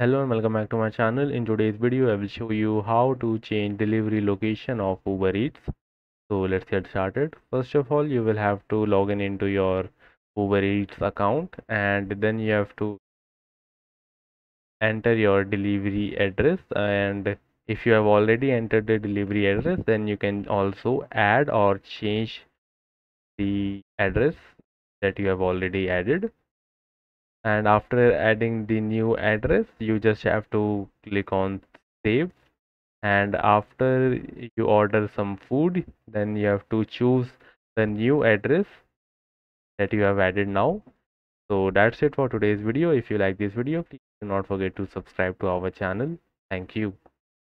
Hello and welcome back to my channel. In today's video, I will show you how to change delivery location of Uber Eats. So let's get started. First of all, you will have to log in into your Uber Eats account and then you have to enter your delivery address and if you have already entered the delivery address then you can also add or change the address that you have already added and after adding the new address you just have to click on save. And after you order some food then you have to choose the new address that you have added now. So that's it for today's video. If you like this video please do not forget to subscribe to our channel. Thank you